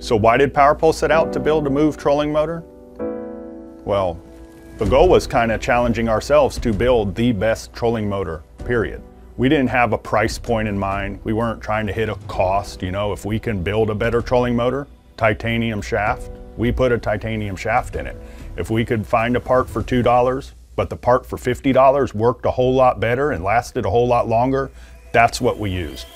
So why did PowerPole set out to build a move trolling motor? Well, the goal was kind of challenging ourselves to build the best trolling motor, period. We didn't have a price point in mind. We weren't trying to hit a cost, you know, if we can build a better trolling motor, titanium shaft, we put a titanium shaft in it. If we could find a part for $2, but the part for $50 worked a whole lot better and lasted a whole lot longer, that's what we used.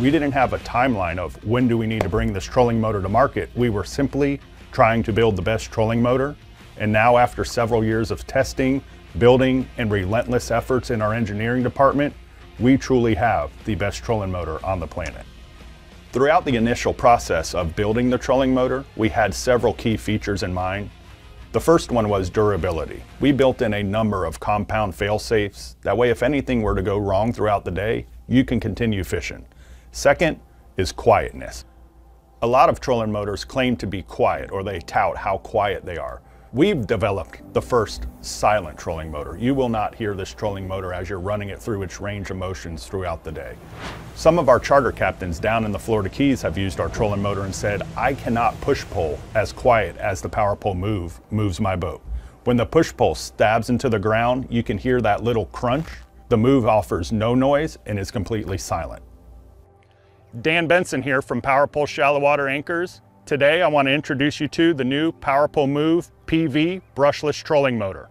We didn't have a timeline of when do we need to bring this trolling motor to market. We were simply trying to build the best trolling motor. And now after several years of testing, building, and relentless efforts in our engineering department, we truly have the best trolling motor on the planet. Throughout the initial process of building the trolling motor, we had several key features in mind. The first one was durability. We built in a number of compound fail-safes. That way, if anything were to go wrong throughout the day, you can continue fishing. Second is quietness. A lot of trolling motors claim to be quiet or they tout how quiet they are. We've developed the first silent trolling motor. You will not hear this trolling motor as you're running it through its range of motions throughout the day. Some of our charter captains down in the Florida Keys have used our trolling motor and said, I cannot push pole as quiet as the power pole move moves my boat. When the push pole stabs into the ground, you can hear that little crunch. The move offers no noise and is completely silent. Dan Benson here from PowerPole Shallow Water Anchors. Today I want to introduce you to the new PowerPole Move PV brushless trolling motor.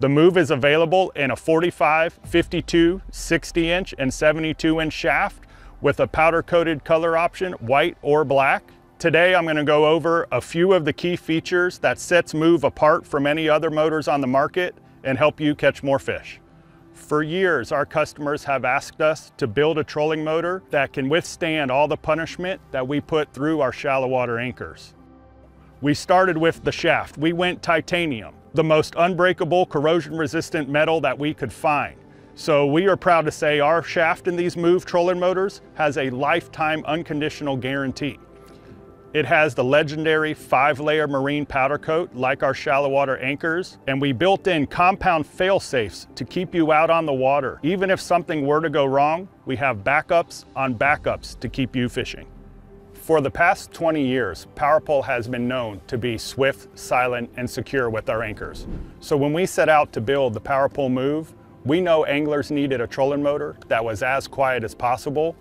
The Move is available in a 45, 52, 60 inch and 72 inch shaft with a powder coated color option, white or black. Today I'm going to go over a few of the key features that sets Move apart from any other motors on the market and help you catch more fish. For years, our customers have asked us to build a trolling motor that can withstand all the punishment that we put through our shallow water anchors. We started with the shaft. We went titanium, the most unbreakable, corrosion resistant metal that we could find. So we are proud to say our shaft in these Move trolling motors has a lifetime unconditional guarantee. It has the legendary five-layer marine powder coat like our shallow water anchors, and we built in compound fail-safes to keep you out on the water. Even if something were to go wrong, we have backups on backups to keep you fishing. For the past 20 years, PowerPole has been known to be swift, silent, and secure with our anchors. So when we set out to build the PowerPole Move, we know anglers needed a trolling motor that was as quiet as possible,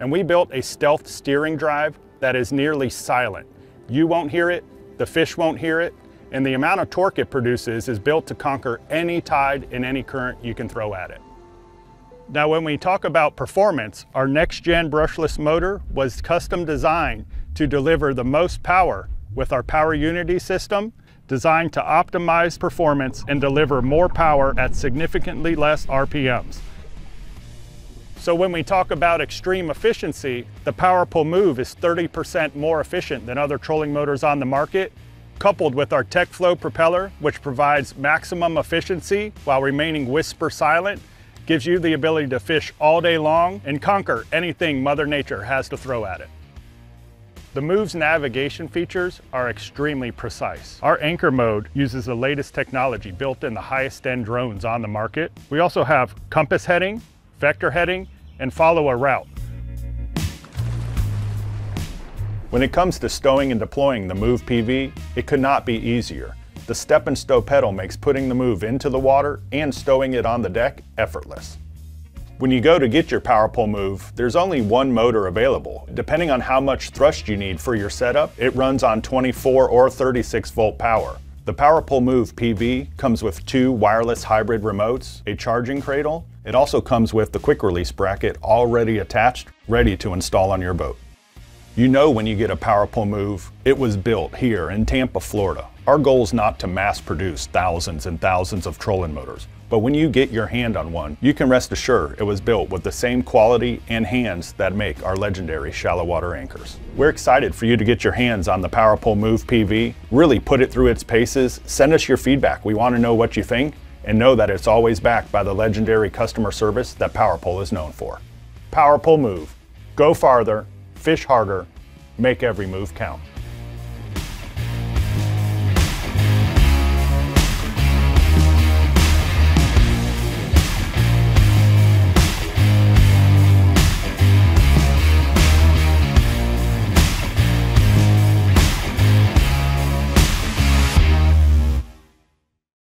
and we built a stealth steering drive that is nearly silent. You won't hear it, the fish won't hear it, and the amount of torque it produces is built to conquer any tide and any current you can throw at it. Now when we talk about performance, our next gen brushless motor was custom designed to deliver the most power with our Power Unity system designed to optimize performance and deliver more power at significantly less RPMs. So when we talk about extreme efficiency, the PowerPole Move is 30% more efficient than other trolling motors on the market, coupled with our TechFlow propeller, which provides maximum efficiency while remaining whisper silent, gives you the ability to fish all day long and conquer anything Mother Nature has to throw at it. The Move's navigation features are extremely precise. Our anchor mode uses the latest technology built in the highest end drones on the market. We also have compass heading, vector heading, and follow a route. When it comes to stowing and deploying the Move PV, it could not be easier. The step and stow pedal makes putting the Move into the water and stowing it on the deck effortless. When you go to get your power pole Move, there's only one motor available. Depending on how much thrust you need for your setup, it runs on 24 or 36 volt power. The PowerPole Move PV comes with two wireless hybrid remotes, a charging cradle, it also comes with the quick release bracket already attached, ready to install on your boat. You know when you get a PowerPole Move, it was built here in Tampa, Florida. Our goal is not to mass produce thousands and thousands of trolling motors, but when you get your hand on one, you can rest assured it was built with the same quality and hands that make our legendary shallow water anchors. We're excited for you to get your hands on the PowerPole Move PV, really put it through its paces, send us your feedback. We want to know what you think and know that it's always backed by the legendary customer service that PowerPole is known for. PowerPole Move. Go farther, fish harder, make every move count.